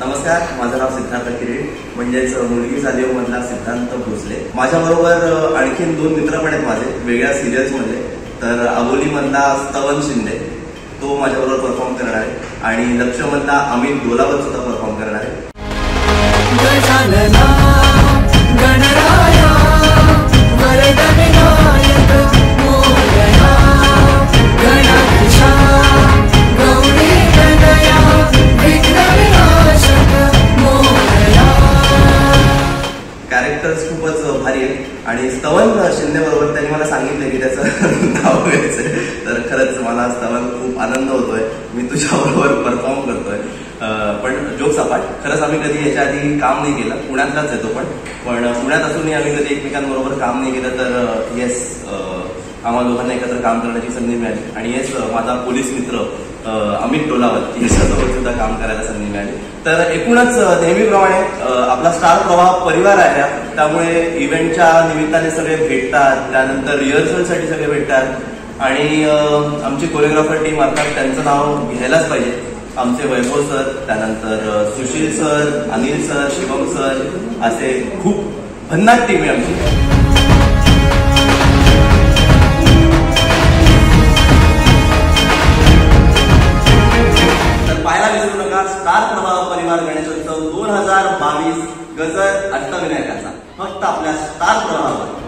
नमस्कार माझं नाव सिद्धार्थ किरीट म्हणजेच मुलगी झाली मधला सिद्धांत भोसले. माझ्याबरोबर आणखीन दोन मित्र पण आहेत माझे वेगळ्या सिरियल्समध्ये तर अबोली मधला स्तवन शिंदे तो माझ्याबरोबर परफॉर्म करणार आहे. आणि लक्ष मधला अमित डोलावत आहे आणि स्तवन शिंदे बरोबर त्यांनी मला सांगितलं की त्याचं नाव घ्यायचंय. तर खरंच मला स्तवन खूप आनंद होतोय. मी तुझ्याबरोबर परफॉर्म करतोय. पण जोक सपाट खरंच आम्ही कधी याच्या आधी काम नाही केलं. पुण्यातलाच येतो पण. पण पुण्यात असूनही आम्ही कधी एकमेकांबरोबर काम नाही केलं तर येस आम्हाला दोघांना एकत्र काम करण्याची संधी मिळाली. आणि येस माझा पोलीस मित्र अमित टोलावत याच्यासोबत सुद्धा काम करायला संधी मिळाली. तर एकूणच नेहमीप्रमाणे आपला स्टार प्रवाह परिवार आहे. त्यामुळे इव्हेंटच्या निमित्ताने सगळे भेटतात त्यानंतर रिहर्सलसाठी सगळे भेटतात. आणि आमची कोरिओग्राफर टीम अर्थात त्यांचं नाव घ्यायलाच पाहिजे. आमचे वैभव सर त्यानंतर Sushil sir Anil sir Shivam sir असे खूप भन्नाट टीम आहे आमची. तर पाहायला विसरू नका स्टार प्रभाव परिवार गणेशोत्सव दोन हजार बावीस गजर अष्टविनायकाचा फक्त आपल्या स्टार प्रभावावर